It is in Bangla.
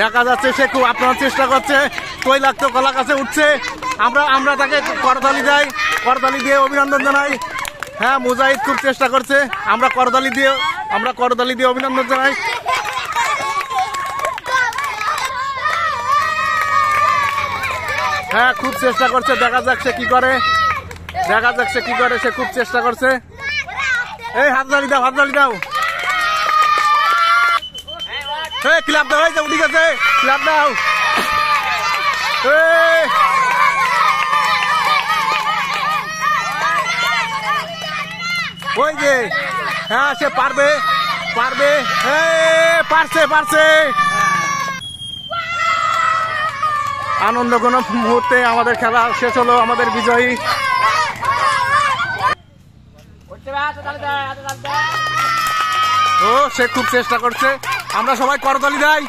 দেখা যাচ্ছে সে খুব আপনার চেষ্টা করছে। তৈলাক্ত কলা কাছে উঠছে। আমরা আমরা তাকে করতালি যাই করতালি দিয়ে অভিনন্দন জানাই। হ্যাঁ মুজাহিদ খুব চেষ্টা করছে। আমরা করতালি দিয়ে, আমরা করতালি দিয়ে অভিনন্দন জানাই। হ্যাঁ খুব চেষ্টা করছে। দেখা যাক সে কি করে। দেখা যাক সে কি করে। সে খুব চেষ্টা করছে। এই হাততালি দাও হাততালি দাও। এই ক্লাব দাও উঠে গেছে। ওই যে হ্যাঁ সে পারবে পারবে। পারছে পারছে। আনন্দ কোন মুহূর্তে আমাদের খেলা শেষ হলো, আমাদের বিজয়ী। ও, সে খুব চেষ্টা করছে। আমরা সবাই করতালি দেয়।